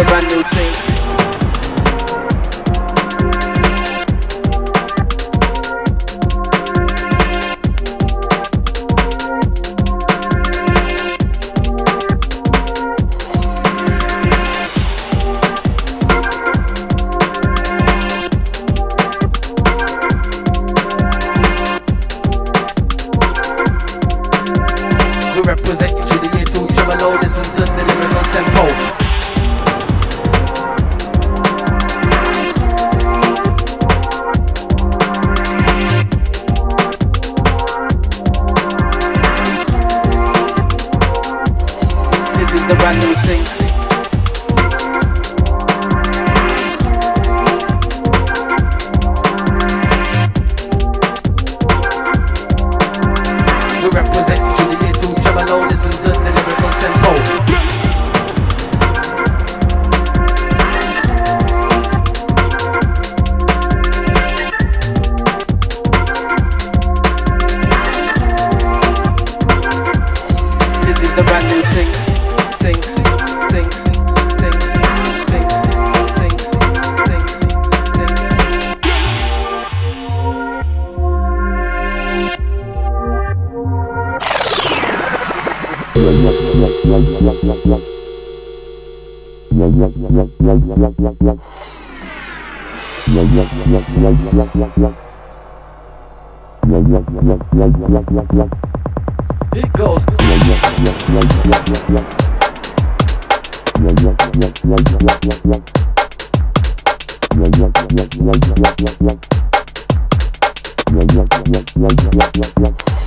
a brand new team. It goes.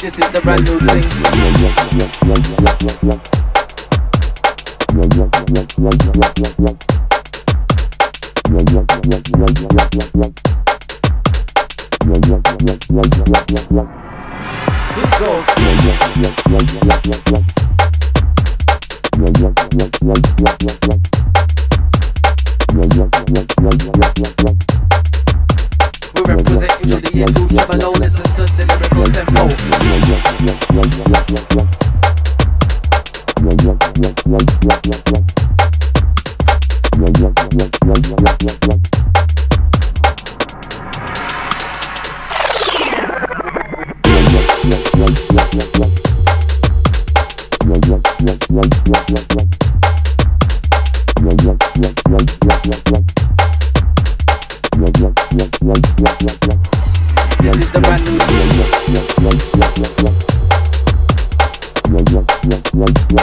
This is the brand new thing. We representing to the low. Listen to the tempo.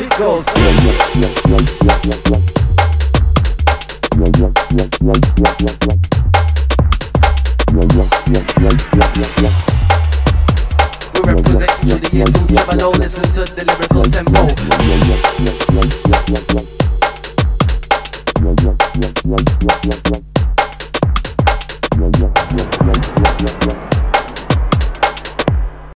It goes. Listen to the lyrical tempo.